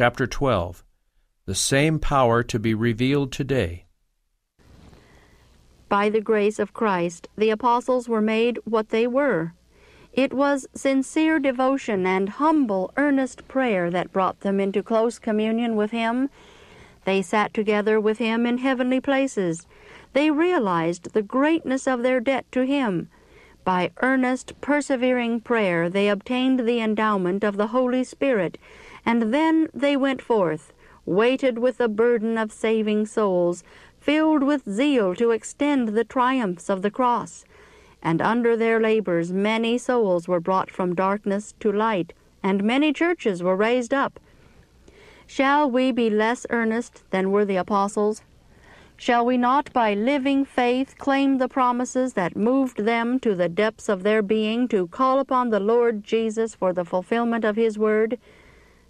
chapter 12. The same power to be revealed today. By the grace of Christ, the apostles were made what they were. It was sincere devotion and humble, earnest prayer that brought them into close communion with Him. They sat together with Him in heavenly places. They realized the greatness of their debt to Him. By earnest, persevering prayer, they obtained the endowment of the Holy Spirit, and then they went forth, weighted with the burden of saving souls, filled with zeal to extend the triumphs of the cross. And under their labors many souls were brought from darkness to light, and many churches were raised up. Shall we be less earnest than were the apostles? Shall we not by living faith claim the promises that moved them to the depths of their being to call upon the Lord Jesus for the fulfillment of his word?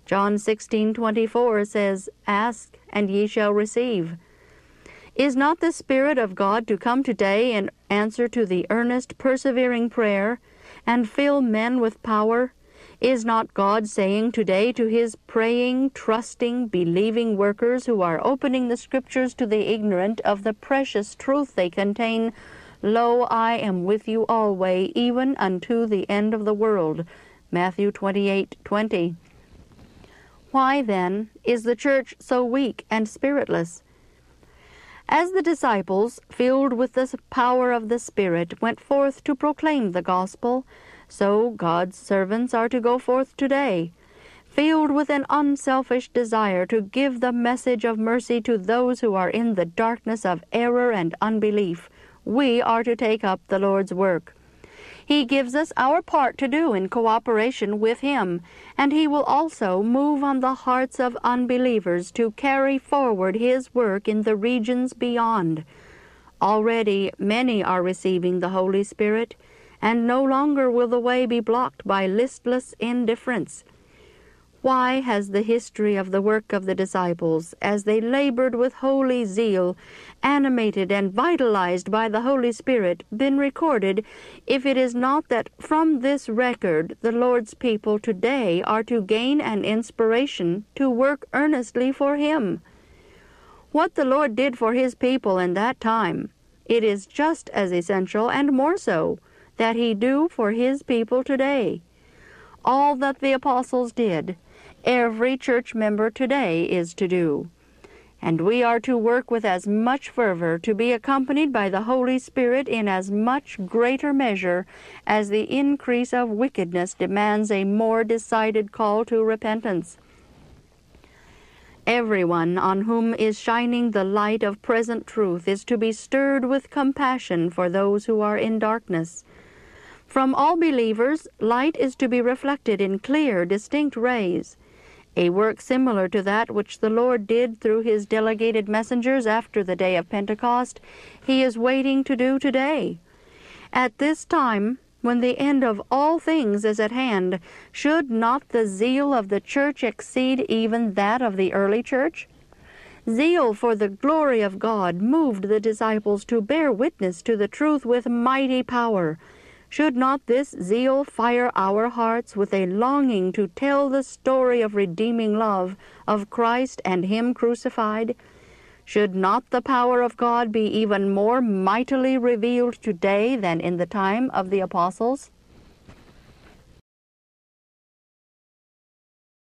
John 16:24 says, "Ask, and ye shall receive." Is not the Spirit of God to come today in answer to the earnest, persevering prayer and fill men with power? Is not God saying today to his praying, trusting, believing workers who are opening the Scriptures to the ignorant of the precious truth they contain, Lo, I am with you alway, even unto the end of the world. Matthew 28:20. Why, then, is the church so weak and spiritless? As the disciples, filled with the power of the Spirit, went forth to proclaim the gospel, so God's servants are to go forth today, filled with an unselfish desire to give the message of mercy to those who are in the darkness of error and unbelief. We are to take up the Lord's work. He gives us our part to do in cooperation with Him, and He will also move on the hearts of unbelievers to carry forward His work in the regions beyond. Already many are receiving the Holy Spirit and no longer will the way be blocked by listless indifference. Why has the history of the work of the disciples, as they labored with holy zeal, animated and vitalized by the Holy Spirit, been recorded, if it is not that from this record the Lord's people today are to gain an inspiration to work earnestly for Him? What the Lord did for His people in that time, it is just as essential and more so that he do for his people today. All that the apostles did, every church member today is to do. And we are to work with as much fervor to be accompanied by the Holy Spirit in as much greater measure as the increase of wickedness demands a more decided call to repentance. Everyone on whom is shining the light of present truth is to be stirred with compassion for those who are in darkness. From all believers, light is to be reflected in clear, distinct rays, a work similar to that which the Lord did through his delegated messengers after the day of Pentecost, he is waiting to do today. At this time, when the end of all things is at hand, should not the zeal of the church exceed even that of the early church? Zeal for the glory of God moved the disciples to bear witness to the truth with mighty power. Should not this zeal fire our hearts with a longing to tell the story of redeeming love of Christ and Him crucified? Should not the power of God be even more mightily revealed today than in the time of the apostles?